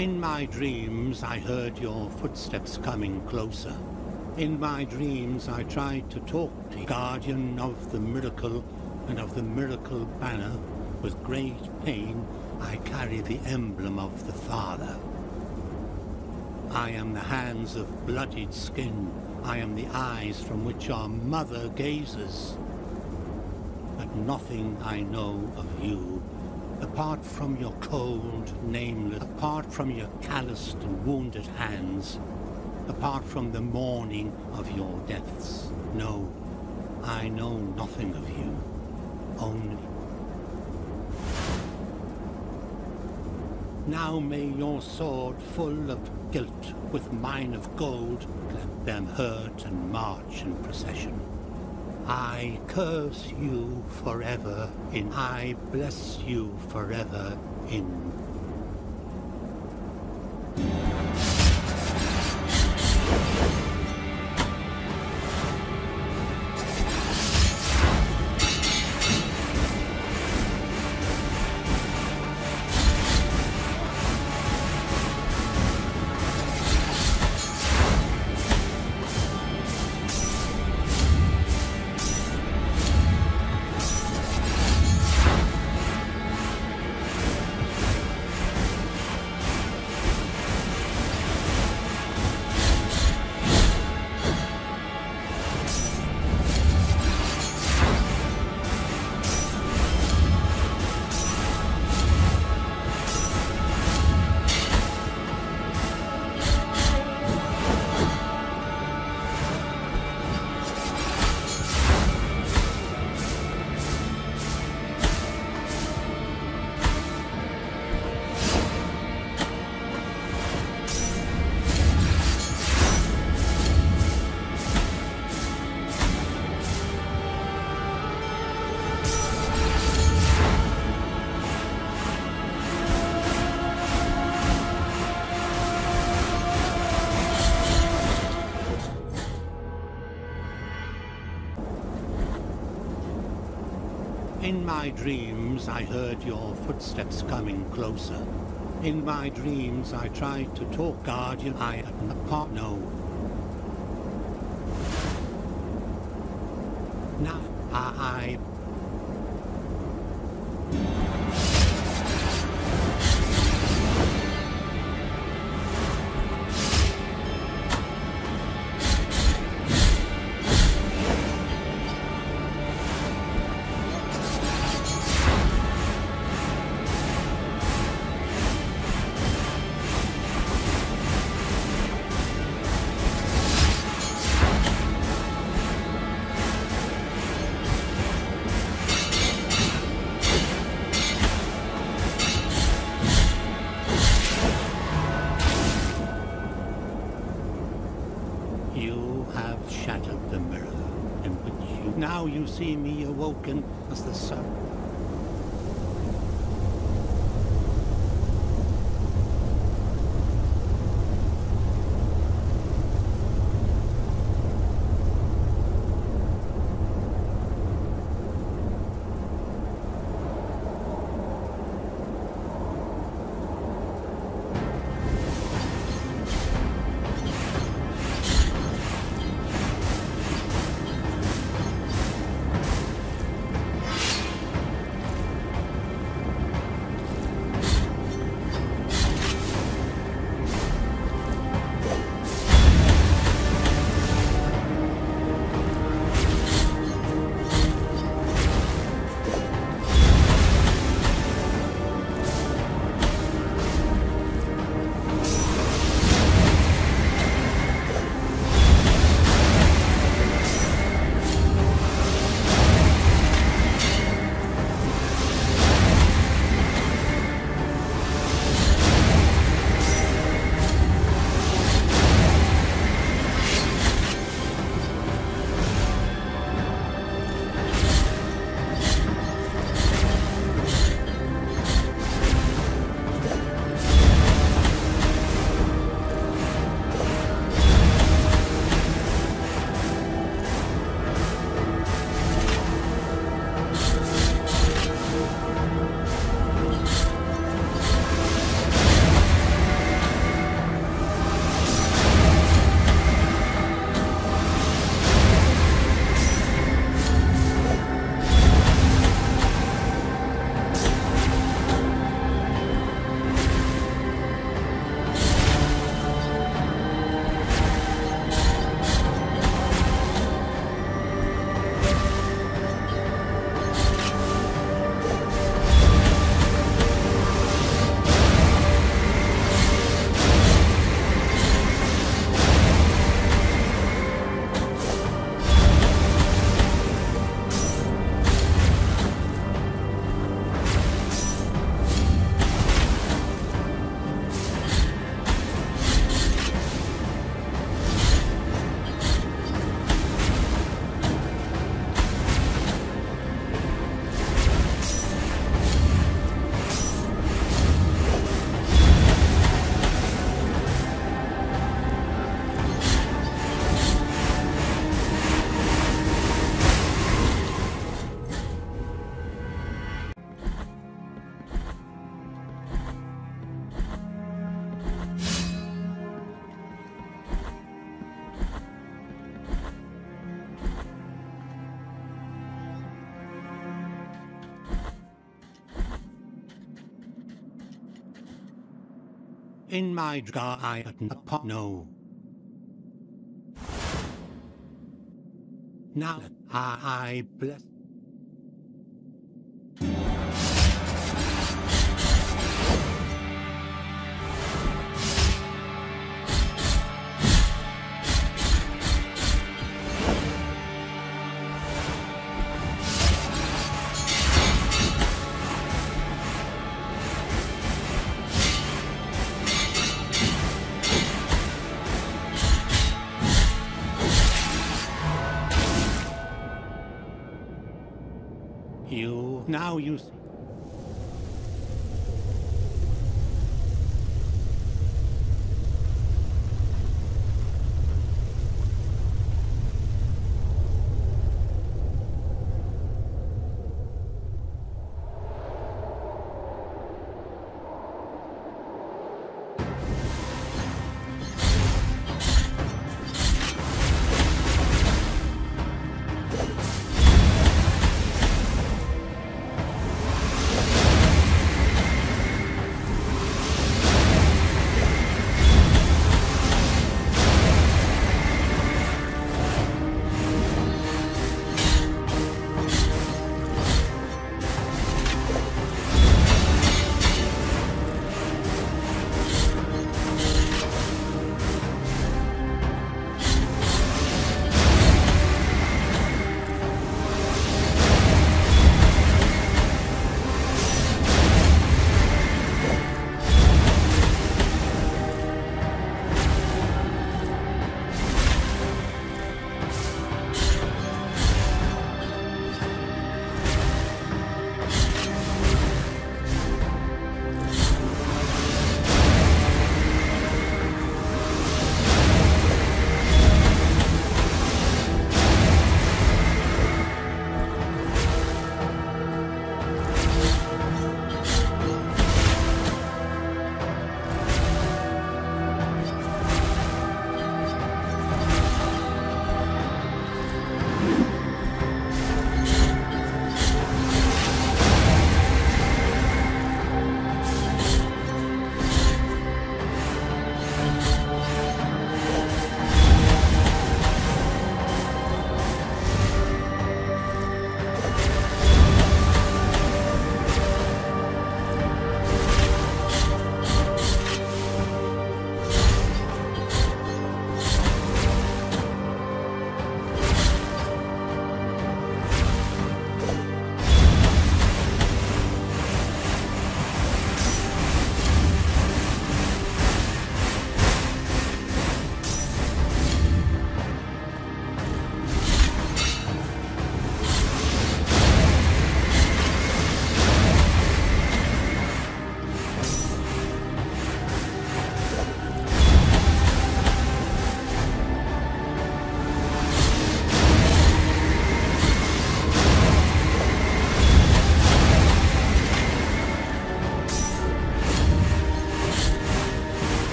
In my dreams, I heard your footsteps coming closer. In my dreams, I tried to talk to you, guardian of the miracle and of the miracle banner. With great pain, I carry the emblem of the Father. I am the hands of bloodied skin. I am the eyes from which our mother gazes. But nothing I know of you, apart from your cold, nameless, apart from your calloused and wounded hands, apart from the mourning of your deaths. No, I know nothing of you, only. Now may your sword full of guilt with mine of gold let them hurt and march in procession. I curse you forever in I bless you forever in my dreams, I heard your footsteps coming closer. In my dreams, I tried to talk, Guardian. I apart. No. See me awoken as the sun. In my draw I upon no. Now I, I bless.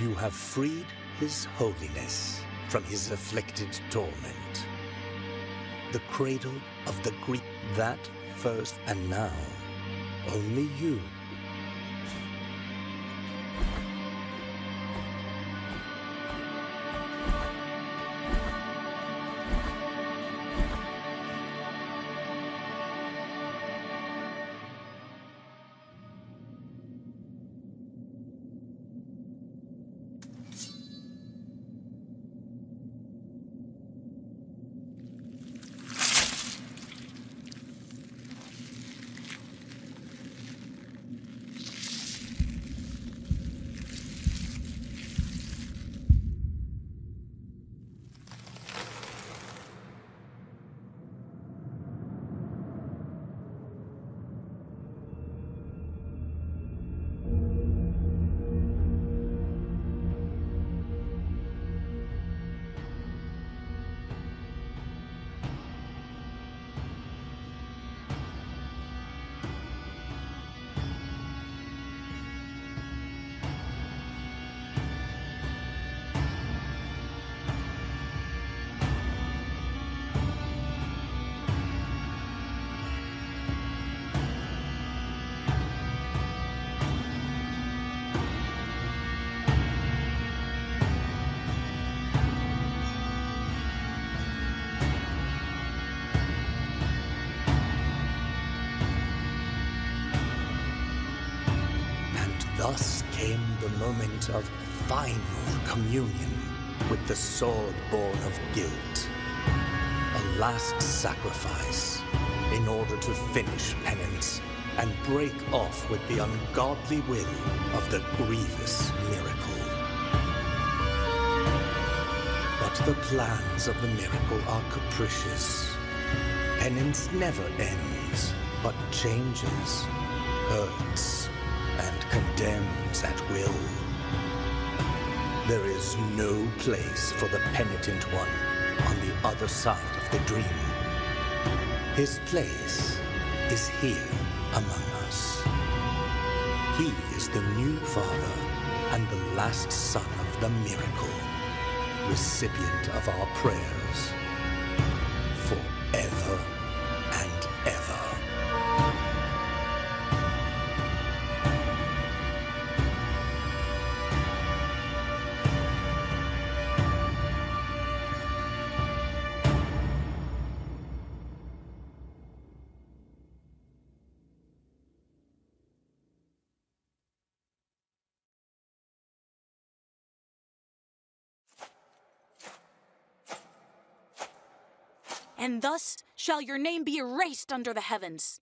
You have freed His Holiness from his afflicted torment. The cradle of the Greek, that first and now, only you the moment of final communion with the sword born of guilt. A last sacrifice in order to finish penance and break off with the ungodly will of the grievous miracle. But the plans of the miracle are capricious. Penance never ends, but changes, hurts, condemns at will. There is no place for the penitent one on the other side of the dream. His place is here among us. He is the new father and the last son of the miracle, recipient of our prayers And thus shall your name be erased under the heavens.